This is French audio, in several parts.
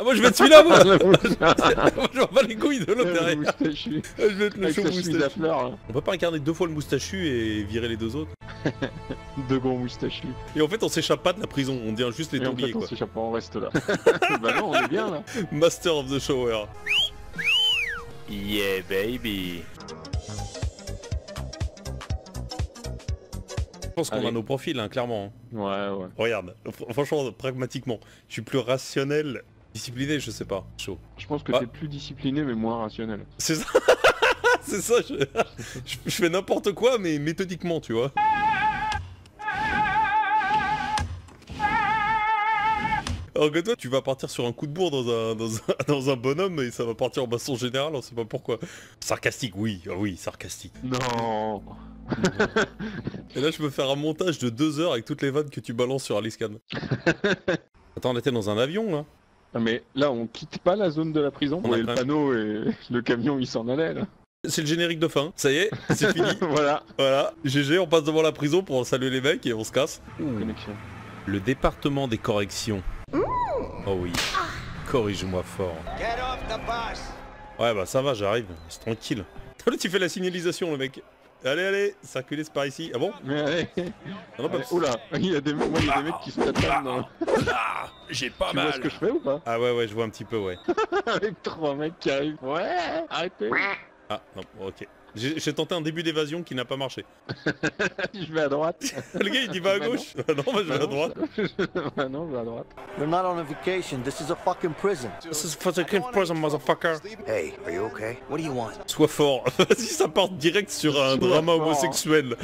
Ah, moi je vais être celui-là, moi. Moi je vois pas les couilles de l'autre derrière. Je vais être le Avec chaud moustachu. là. On peut pas incarner deux fois le moustachu et virer les deux autres. Deux gros moustachus. Et en fait, on s'échappe pas de la prison, on devient juste les en templiers fait, on quoi. s'échappe pas, on reste là. bah non, on est bien là. Master of the Shower. Yeah, baby. Je pense qu'on a nos profils, hein, clairement. Ouais, ouais. Regarde, fr- franchement, pragmatiquement, je suis plus rationnel, discipliné, je sais pas. Chaud. Je pense que Ah. t'es plus discipliné mais moins rationnel. C'est ça C'est ça, je, je- je fais n'importe quoi, mais méthodiquement, tu vois. Alors que toi, tu vas partir sur un coup de bourre dans un, dans un, dans un bonhomme et ça va partir en baston général, on sait pas pourquoi. Sarcastique, oui, ah oui, sarcastique. Non Et là, je peux faire un montage de deux heures avec toutes les vannes que tu balances sur Alice. Attends, on était dans un avion, là Ah, Mais là, on quitte pas la zone de la prison. On a le panneau et le camion, il s'en allait là. C'est le générique de fin, ça y est, c'est fini. voilà. Voilà, GG, on passe devant la prison pour saluer les mecs et on se casse. Connexion. Le département des corrections. Oh oui. Corrige-moi fort. Ouais bah ça va, j'arrive. C'est tranquille. Là tu fais la signalisation le mec. Allez allez, circulez c'est par ici. Ah bon? Mais allez, Ah non, pas- allez, oula, il y a des, moi, il y a des mecs qui se tatonnent dans... Ah, J'ai pas Tu vois ce que je fais ou pas? Ah ouais ouais, je vois un petit peu ouais. Avec trois mecs qui arrivent. Ouais, arrêtez. Ah non, ok. J'ai tenté un début d'évasion qui n'a pas marché. je vais à droite. Le gars il dit va à Bah non. gauche. Ah non, moi je vais à droite. bah non, je vais à droite. We're not on a vacation. This is a fucking prison. This is fucking prison motherfucker. Hey, are you okay? What do you want? Sois fort. Vas-y ça part direct sur un Sois drama fort. homosexuel.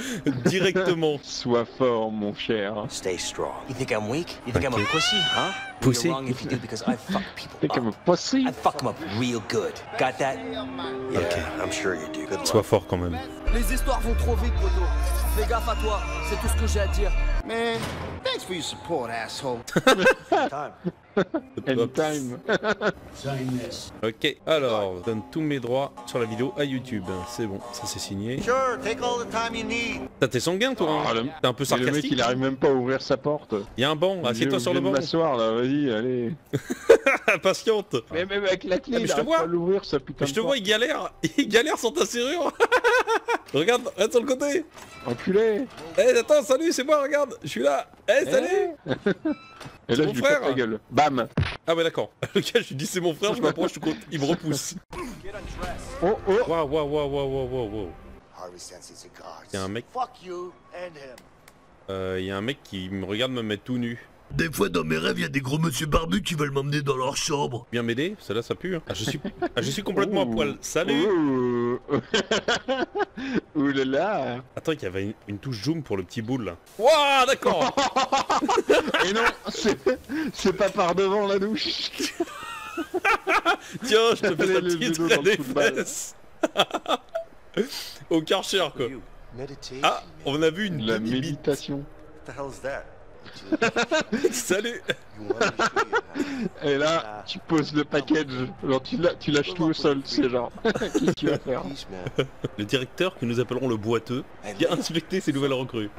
Directement. Sois fort, mon cher. Stay strong. You think I'm weak? You think I'm a pussy, huh? Pussy? You're wrong if you do because I fuck people T'es comme up. un pussy. I fuck them up real good. Got that? Yeah, I'm sure you do. Good luck. Sois fort quand même. Les histoires vont trop vite, Poto. Fais gaffe à toi, c'est tout ce que j'ai à dire. Man, thanks for your support, asshole. Time. Anytime. Ok, alors, je donne tous mes droits sur la vidéo à YouTube. C'est bon, ça c'est signé. Sure, take all the time you need. T'as tes sanguins toi hein Ah, le- T'es un peu Mais le mec, sarcastique il arrive même pas à ouvrir sa porte. Il y a un banc, assieds-toi sur le banc. m'asseoir là, vas-y, allez. Patiente Mais même avec la clé, Ah, mais il je te vois. l'ouvrir sa putain Je te vois, il galère Il galère sans ta serrure Regarde, reste sur le côté. Enculé Eh, attends, salut, c'est moi, regarde Je suis là Eh, salut Et C'est là, mon je frère. gueule. Bam Ah ouais, d'accord. Le gars, je lui dis c'est mon frère, je m'approche, il me repousse. Oh, oh Waouh, waouh, waouh, waouh, waouh, waouh, waouh. Harvey sends his cigars. Il y a un mec, Fuck you and him. euh, il y a un mec qui me regarde me mettre tout nu. Des fois dans mes rêves, il y a des gros monsieur barbus qui veulent m'emmener dans leur chambre. Viens m'aider, celle-là ça pue. hein. Ah, je suis, ah, je suis complètement à Ouh. poil. Salut Ouh Ouh là là Attends, il y avait une, une touche zoom pour le petit boule là. Waouh, d'accord Et non, c'est pas par devant la douche Tiens, je te fais le petite dans le fesses Au karcher quoi. Ah, on a vu une La méditation. What the hell's that? Salut? Et là, tu poses le package. Genre, tu, la- tu lâches tout au sol, c'est genre. Qu'est-ce que tu vas faire. Le directeur, que nous appellerons le boiteux, vient inspecter ses nouvelles recrues.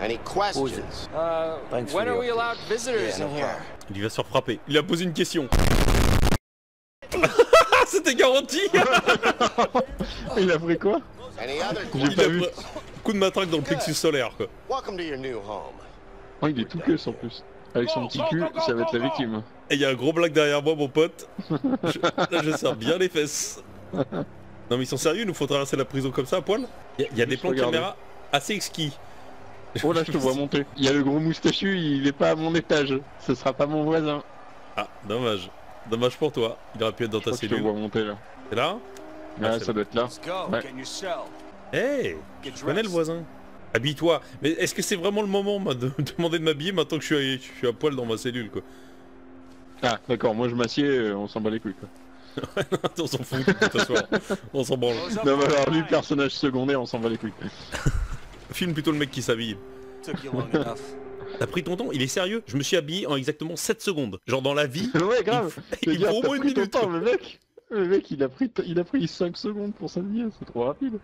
Any questions? Uh, Thanks for when are the we allowed visitors Yeah, no in here? problem. Il va se faire frapper. Il a posé une question. Garanti Il a pris quoi? J'ai pas vu. Coup de matraque dans le plexus solaire quoi. Welcome to your new home. Oh, il est tout queue en plus. Avec son petit cul, ça va être la victime. Et il y a un gros blague derrière moi mon pote. Je- là je serre bien les fesses. Non mais ils sont sérieux, il nous faut traverser la prison comme ça à poil? Il y a, il y a des plans de caméra assez exquis. Oh là, je te vois monter. Il y a le gros moustachu, il est pas à mon étage. Ce sera pas mon voisin. Ah, dommage. Dommage pour toi. Il aurait pu être dans Je ta crois que je te cellule. vois monter là. C'est là? Ah, c'est ça doit être là. Ouais. Hey Je connais le voisin. Habille-toi. Mais est-ce que c'est vraiment le moment moi, de me demander de m'habiller maintenant que je suis, à, je suis à poil dans ma cellule quoi? Ah, d'accord, moi je m'assieds, on s'en bat les couilles quoi. On s'en fout de. On s'en branle. Non, mais alors lui, personnage secondaire, on s'en bat les couilles. Filme plutôt le mec qui s'habille. T'as pris ton temps Il est sérieux Je me suis habillé en exactement 7 secondes. Genre dans la vie, ouais, grave. il, gars, faut au moins une minute. temps, le mec. Le mec, il a pris, il a pris 5 secondes pour s'habiller, c'est trop rapide.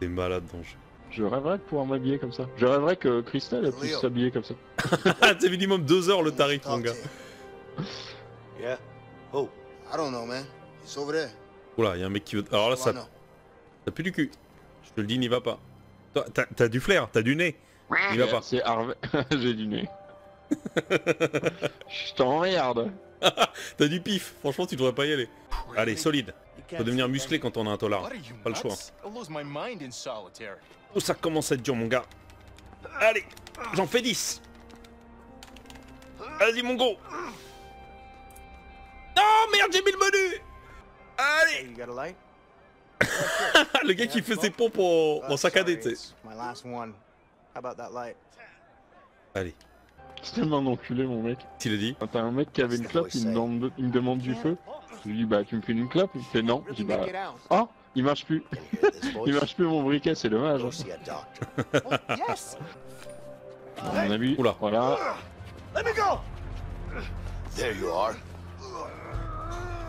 T'es malade, Dange. Je rêverais de pouvoir m'habiller comme ça. Je rêverais que Christelle elle puisse s'habiller comme ça. Ah, c'est minimum 2 heures le tarif, mon gars. Yeah. Who? I don't know, man. He's over there. Oula, y a un mec qui veut... Alors là, Oh, ça... no. Ça pue du cul. Je te le dis, n'y va pas. T'as du flair, t'as du nez. N'y va pas. C'est Harvey. J'ai du nez. Je t'emmerde. T'as du pif. Franchement, tu devrais pas y aller. Allez, solide. Faut devenir musclé quand on a un you Pas le choix. Oh, ça commence à être dur, mon gars. Allez, j'en fais 10. Vas-y, mon gros. Oh merde, j'ai mis le menu. Allez. Le gars qui fait ses pompes en, en Uh, saccadé, tu sais. How about that light? Allez, C'est tellement un enculé, mon mec. tu l'as dit? Quand T'as un mec qui avait une clope, il me demande, il me demande du feu. Je lui dis, bah, tu me fais une clope? Il me fait non. Je dis, bah, oh, il marche plus. Il marche plus mon briquet, c'est dommage. Hein. see a avis, Oula. voilà. Let me go. There you are.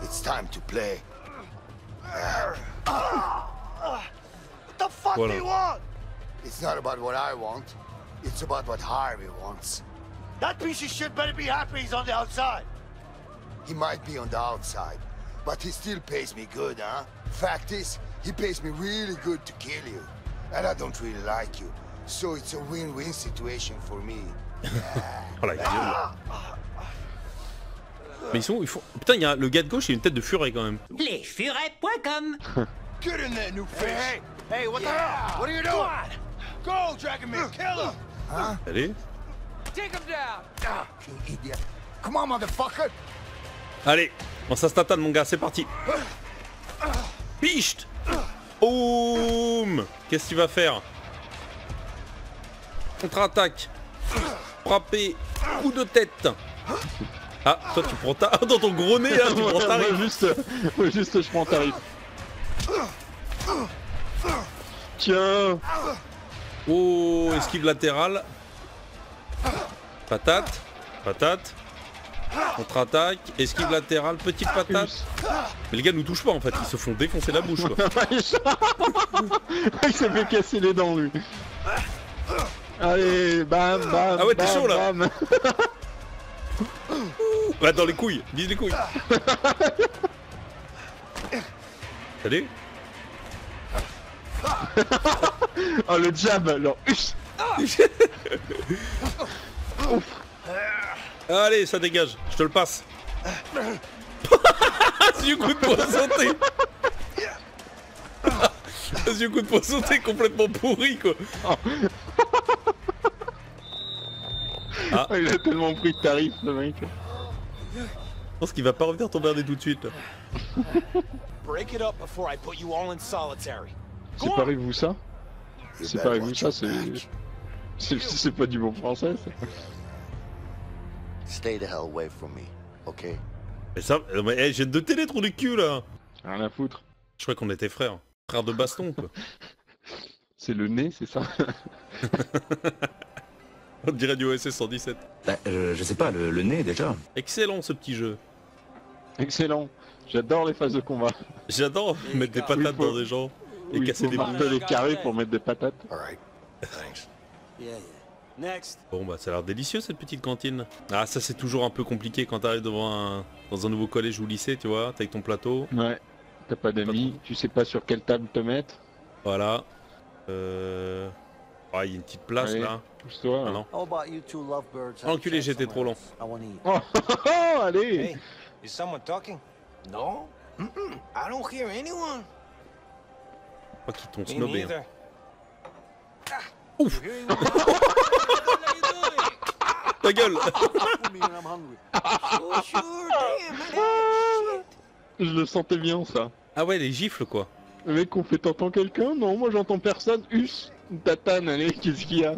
It's time to play. What the fuck Voilà. do you want? It's not about what I want. It's about what Harvey wants. That piece of shit better be happy he's on the outside. He might be on the outside, but he still pays me good, huh? Fact is, he pays me really good to kill you. And I don't really like you. So it's a win-win situation for me. Oh la gueule. Ah! Mais ils sont, ils font... Putain, y a le gars de gauche, il a une tête de furet quand même. Lesfurets.com Get in there, new fish! Hey, hey, what the hell? What are you doing? Go, Dragomir, kill him! Allez. Take him down. You idiot. Come on, motherfucker! Allez, on s'instatane mon gars, c'est parti. Picht Boum Qu'est-ce qu'il va faire? Contre-attaque. Frapper. Coup de tête. Ah, toi tu prends ta... Ah, dans ton gros nez là, tu prends ta juste, moi, juste, je prends tarif. Tiens Oh, esquive latérale. Patate. Patate. Contre-attaque. Esquive latérale. Petite patate. Mais les gars nous touchent pas en fait, ils se font défoncer la bouche quoi. Il s'est fait casser les dents, lui. Allez, bam, bam. Ah ouais, t'es chaud, là. bam. Ouais, dans les couilles, vise les couilles. Salut Oh, le jab, alors. Ush. Allez, ça dégage, je te le passe. Vas-y, coup de poing sauté Vas-y, coup de poing sauté complètement pourri quoi Oh, il a tellement pris de tarif, le mec. Je pense qu'il va pas revenir t'emmerder tout de suite. Break it up before I put you all in solitary. C'est pas arrivé ça pas arrivé watch ça, c'est... C'est pas du bon français, ça. Stay the hell away from me, okay? Mais ça, euh, mais, hey, j'ai deux télé trous du cul là Rien à foutre. Je crois qu'on était frères. Frères de baston quoi. C'est le nez, c'est ça? On dirait du OSS 117. Bah, euh, je sais pas, le, le nez déjà. Excellent ce petit jeu. Excellent. J'adore les phases de combat. J'adore mettre des patates dans des gens et casser des boules. marteler carrés pour mettre des patates. Alright. Thanks. Yeah, yeah. Next. Bon bah ça a l'air délicieux cette petite cantine. Ah ça c'est toujours un peu compliqué quand t'arrives devant un... dans un nouveau collège ou lycée tu vois, t'as avec ton plateau. Ouais. T'as pas d'amis, tu sais pas sur quelle table te mettre. Voilà. Euh... Ah il y a une petite place Allez. là. Pousse-toi. Ah non. How about you two lovebirds? Enculé, j'étais trop long. Oh, oh, oh, allez Hey, is someone talking? No? Mm-mm. I don't hear anyone. Crois qu'ils t'ont snobé. hein. Ouf. Ta gueule oh. Je le sentais bien, ça. Ah ouais les gifles quoi. Le mec, on fait t'entends quelqu'un Non, moi j'entends personne. Us Tatane, allez, qu'est-ce qu'il y a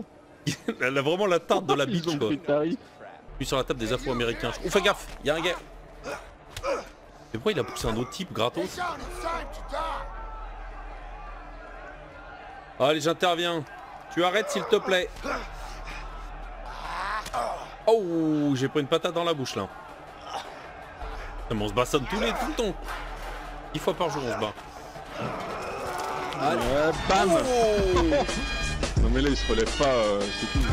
Elle a vraiment la tarte de la ont quoi. Puis sur la table des afro-américains. Oh fais gaffe, y a un gars. Mais pourquoi il a poussé un autre type gratos It's time to die! Allez, j'interviens. Tu arrêtes s'il te plaît. Oh, j'ai pris une patate dans la bouche là. Mais on se bassonne tous les tout le temps. Dix fois par jour on se bat. Ouais, bam Non mais là il se relève pas, euh, c'est tout.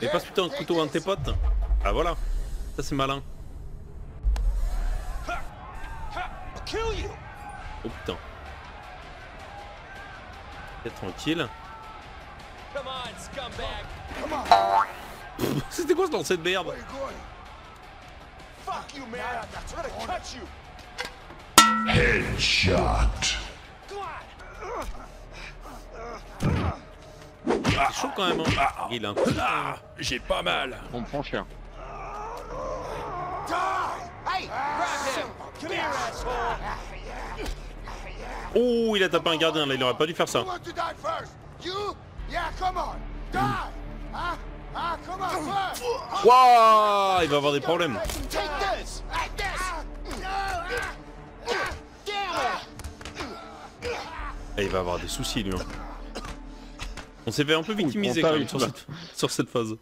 Et passe putain un couteau à un de tes potes. Ah voilà. Ça c'est malin. Oh putain. T'es tranquille. C'était quoi ce lancer de merde Headshot. C'est chaud quand même hein. Il a un coup. Ah, j'ai pas mal. On me prend cher. Oh il a tapé un gardien là, il aurait pas dû faire ça. Ah. Wouah Il va avoir des problèmes. Take this. Like this. Et il va avoir des soucis lui. hein. On s'est fait un peu victimiser quand même sur cette, sur cette phase.